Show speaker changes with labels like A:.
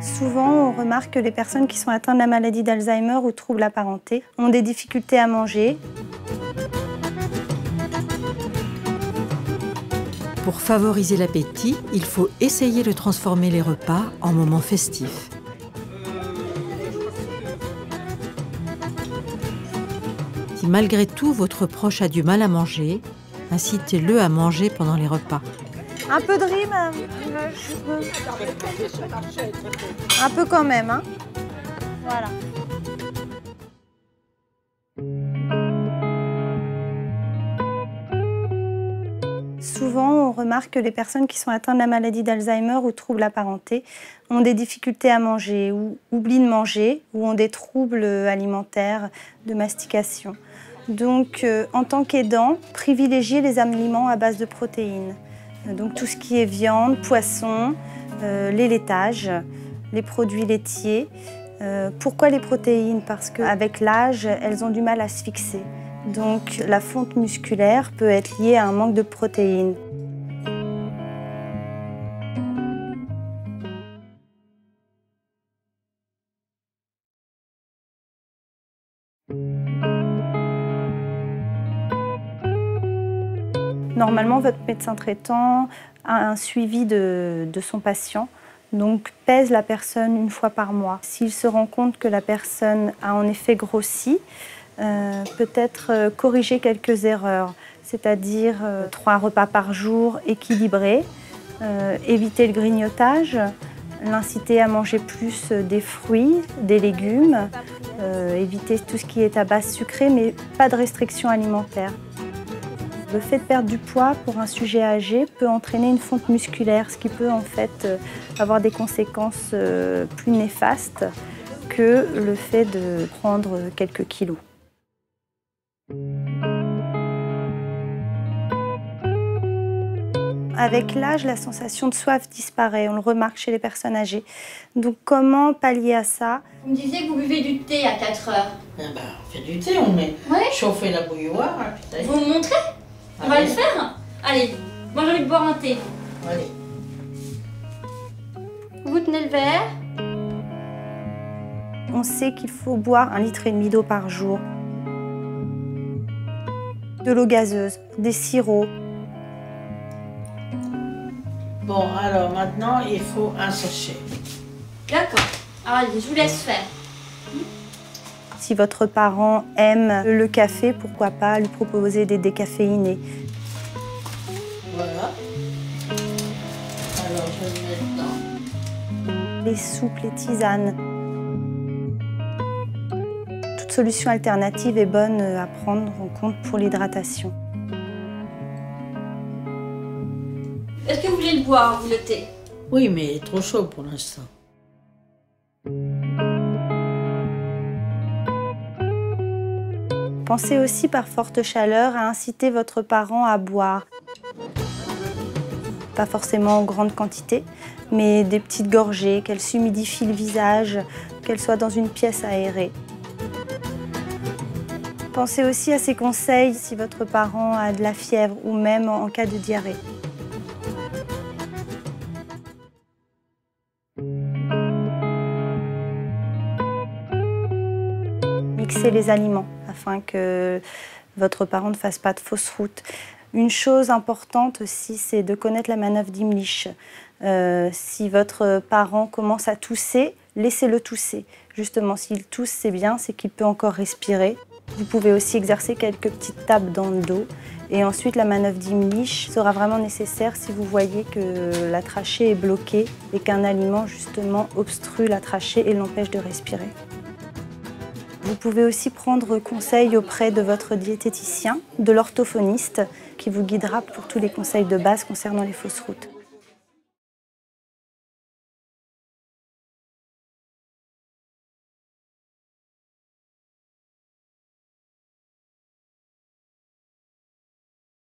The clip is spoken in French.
A: Souvent, on remarque que les personnes qui sont atteintes de la maladie d'Alzheimer ou troubles apparentés ont des difficultés à manger.
B: Pour favoriser l'appétit, il faut essayer de transformer les repas en moments festifs. Si malgré tout votre proche a du mal à manger, incitez-le à manger pendant les repas.
A: Un peu de madame Un peu quand même, hein Voilà. Souvent, on remarque que les personnes qui sont atteintes de la maladie d'Alzheimer ou troubles apparentés ont des difficultés à manger ou oublient de manger ou ont des troubles alimentaires de mastication. Donc, euh, en tant qu'aidant, privilégiez les aliments à base de protéines. Donc tout ce qui est viande, poisson, euh, les laitages, les produits laitiers. Euh, pourquoi les protéines? Parce qu'avec l'âge, elles ont du mal à se fixer. Donc la fonte musculaire peut être liée à un manque de protéines. Normalement, votre médecin traitant a un suivi de, son patient, donc pèse la personne une fois par mois. S'il se rend compte que la personne a en effet grossi, euh, peut-être euh, corriger quelques erreurs, c'est-à-dire euh, trois repas par jour équilibrés, éviter le grignotage, l'inciter à manger plus des fruits, des légumes, éviter tout ce qui est à base sucrée, mais pas de restriction alimentaire. Le fait de perdre du poids pour un sujet âgé peut entraîner une fonte musculaire, ce qui peut en fait euh, avoir des conséquences euh, plus néfastes que le fait de prendre quelques kilos. Avec l'âge, la sensation de soif disparaît, on le remarque chez les personnes âgées. Donc comment pallier à ça?
C: Vous me disiez que vous buvez du thé à 4 heures.
D: Eh ben, on fait du thé, on met chauffer la bouilloire.
C: Vous me montrez? On va le faire Allez, moi j'ai envie de boire un thé.
D: Allez.
C: Vous tenez le verre.
A: On sait qu'il faut boire un litre et demi d'eau par jour. De l'eau gazeuse, des sirops.
D: Bon, alors maintenant, il faut un sachet.
C: D'accord. Allez, je vous laisse faire.
A: Si votre parent aime le café, pourquoi pas lui proposer des décaféinés.
D: Voilà. Alors je vais mettre dedans.
A: Les soupes, les tisanes. Toute solution alternative est bonne à prendre en compte pour l'hydratation.
C: Est-ce que vous voulez le boire, vous, le thé?
D: Oui, mais il est trop chaud pour l'instant.
A: Pensez aussi par forte chaleur à inciter votre parent à boire. Pas forcément en grande quantité, mais des petites gorgées, qu'elle s'humidifie le visage, qu'elle soit dans une pièce aérée. Pensez aussi à ces conseils si votre parent a de la fièvre ou même en cas de diarrhée. Mixez les aliments afin que votre parent ne fasse pas de fausses routes. Une chose importante aussi, c'est de connaître la manœuvre d'Imlich. Euh, si votre parent commence à tousser, laissez-le tousser. Justement, s'il tousse, c'est bien, c'est qu'il peut encore respirer. Vous pouvez aussi exercer quelques petites tapes dans le dos. Et ensuite, la manœuvre d'Imlich sera vraiment nécessaire si vous voyez que la trachée est bloquée et qu'un aliment, justement, obstrue la trachée et l'empêche de respirer. Vous pouvez aussi prendre conseil auprès de votre diététicien, de l'orthophoniste, qui vous guidera pour tous les conseils de base concernant les fausses routes.